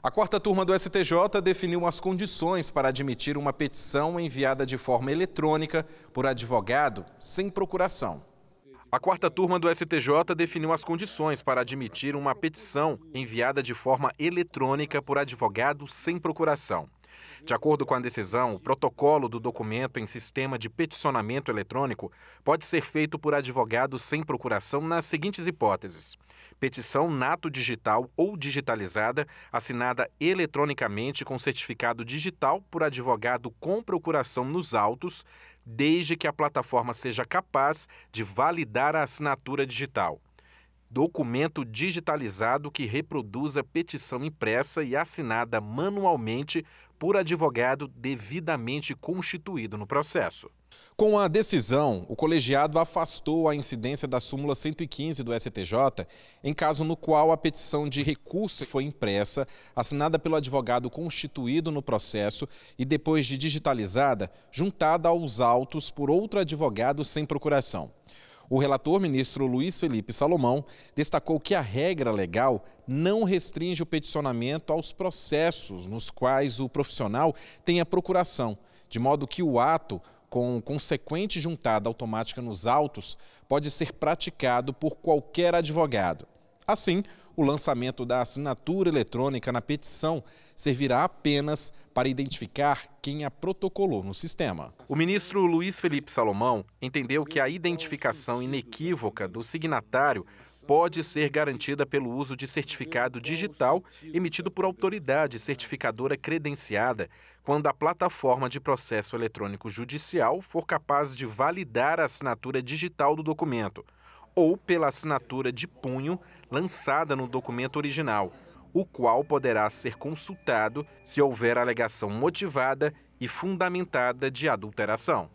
A quarta turma do STJ definiu as condições para admitir uma petição enviada de forma eletrônica por advogado sem procuração. A quarta turma do STJ definiu as condições para admitir uma petição enviada de forma eletrônica por advogado sem procuração. De acordo com a decisão, o protocolo do documento em sistema de peticionamento eletrônico pode ser feito por advogado sem procuração nas seguintes hipóteses: petição nato digital ou digitalizada, assinada eletronicamente com certificado digital por advogado com procuração nos autos, desde que a plataforma seja capaz de validar a assinatura digital documento digitalizado que reproduza petição impressa e assinada manualmente por advogado devidamente constituído no processo. Com a decisão, o colegiado afastou a incidência da súmula 115 do STJ, em caso no qual a petição de recurso foi impressa, assinada pelo advogado constituído no processo e depois de digitalizada, juntada aos autos por outro advogado sem procuração. O relator ministro Luiz Felipe Salomão destacou que a regra legal não restringe o peticionamento aos processos nos quais o profissional tem a procuração, de modo que o ato com consequente juntada automática nos autos pode ser praticado por qualquer advogado. Assim, o lançamento da assinatura eletrônica na petição servirá apenas para identificar quem a protocolou no sistema. O ministro Luiz Felipe Salomão entendeu que a identificação inequívoca do signatário pode ser garantida pelo uso de certificado digital emitido por autoridade certificadora credenciada, quando a plataforma de processo eletrônico judicial for capaz de validar a assinatura digital do documento ou pela assinatura de punho lançada no documento original, o qual poderá ser consultado se houver alegação motivada e fundamentada de adulteração.